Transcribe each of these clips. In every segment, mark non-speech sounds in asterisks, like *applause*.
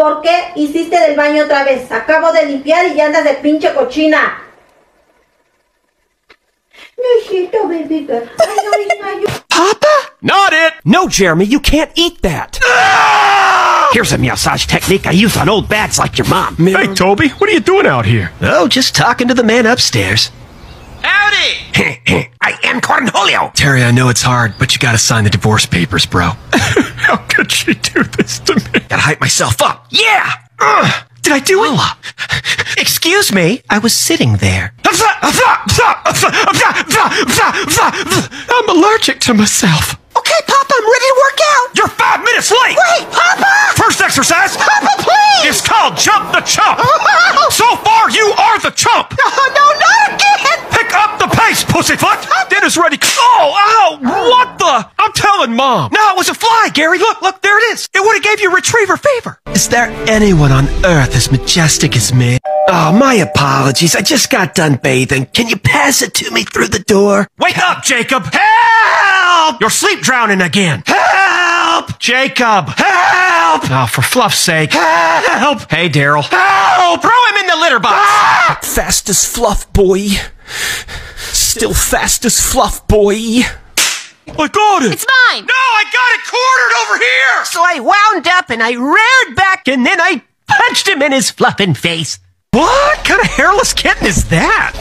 ¿Por qué hiciste del baño otra vez? Acabo de limpiar y ya andas de pinche cochina. No baby girl. Ay, no, it's Papa? Not it! No, Jeremy, you can't eat that. Ah! Here's a massage technique I use on old bads like your mom. Hey, Toby, what are you doing out here? Oh, just talking to the man upstairs. *laughs* I am Cornholio. Terry, I know it's hard, but you gotta sign the divorce papers, bro. *laughs* How could she do this to me? Gotta hype myself up. Yeah! Ugh, did I do it? Excuse me, I was sitting there. I'm allergic to myself. Okay, Papa, I'm ready to work out. Pace! Dinner's ready. Oh, ow! What the? I'm telling mom. No, it was a fly, Gary. Look, look, there it is. It would have gave you retriever fever. Is there anyone on earth as majestic as me? Oh, my apologies. I just got done bathing. Can you pass it to me through the door? Wake up, Jacob! Help! You're sleep drowning again! Help! Jacob! Help! Oh, for fluff's sake. Help! Hey, Daryl. Help! Throw him in the litter box! Ah! Fast as fluff, boy. Still fast as fluff, boy. I got it. It's mine! No, I got it cornered over here! So I wound up and I reared back and then I punched him in his fluffing face. What kind of hairless kitten is that?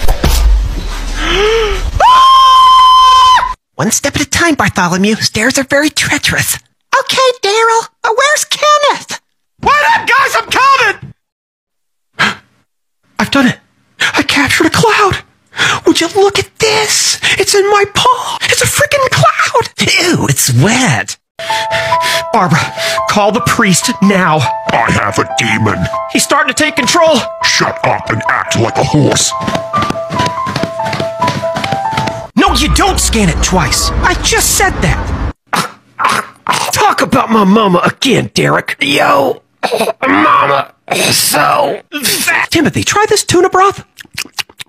*gasps* One step at a time, Bartholomew. Stairs are very treacherous. Okay, Daryl. Uh, where's Kenneth? Wait up, guys! I'm coming! I've done it. I captured a cloud. Would you look at this? It's in my paw. It's a freaking cloud. Ew, it's wet. Barbara, call the priest now. I have a demon. He's starting to take control. Shut up and act like a horse. No, you don't scan it twice. I just said that. Talk about my mama again, Derek. Yo, mama, so fat. Timothy, try this tuna broth.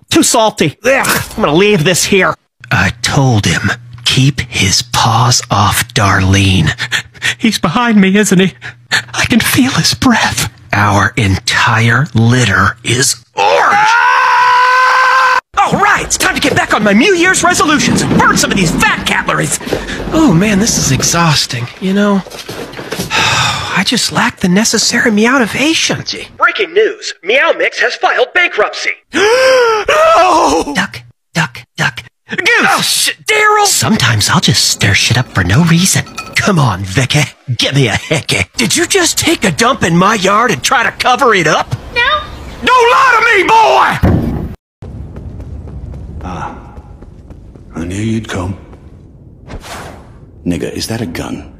Too salty. Ugh, I'm gonna leave this here. I told him, keep his paws off Darlene. He's behind me, isn't he? I can feel his breath. Our entire litter is orange. All right, it's time to get back on my New Year's resolutions and burn some of these fat calories. Oh man, this is exhausting. You know, *sighs* I just lack the necessary meowtivation. Breaking news: Meow Mix has filed bankruptcy. *gasps* *gasps* Oh! Duck, duck, duck. Goose! Oh shit, Daryl! Sometimes I'll just stir shit up for no reason. Come on, Vicky, give me a hickey. Did you just take a dump in my yard and try to cover it up? No? Don't lie to me, boy! Ah. I knew you'd come. Nigga, is that a gun?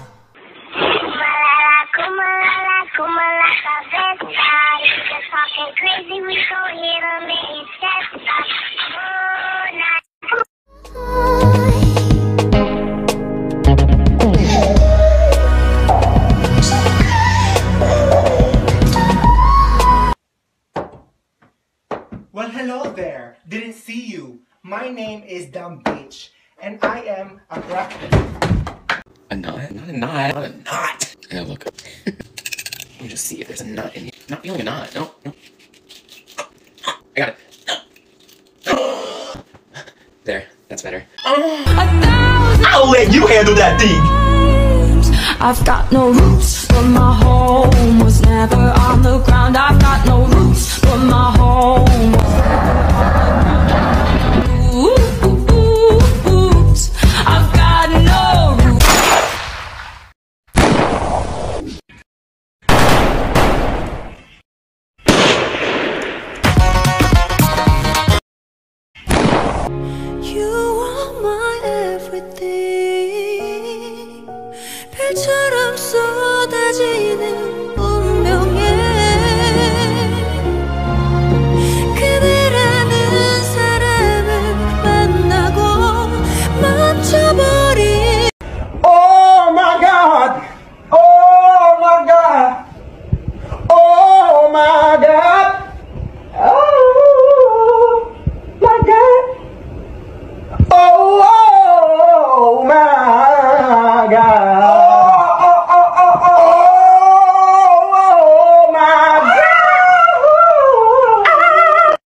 Crazy, we gon' hit 'em and it's that Oh, nah. Well, hello there. Didn't see you. My name is Dumb Bitch, and I am a crack. A knot? Not a knot. Not a knot. Yeah, look. *laughs* Let me just see if there's a knot in here. Not feeling a knot. No, no. I got it. There. That's better. I'll let you handle that thing. I've got no roots, but my home was never Yeah.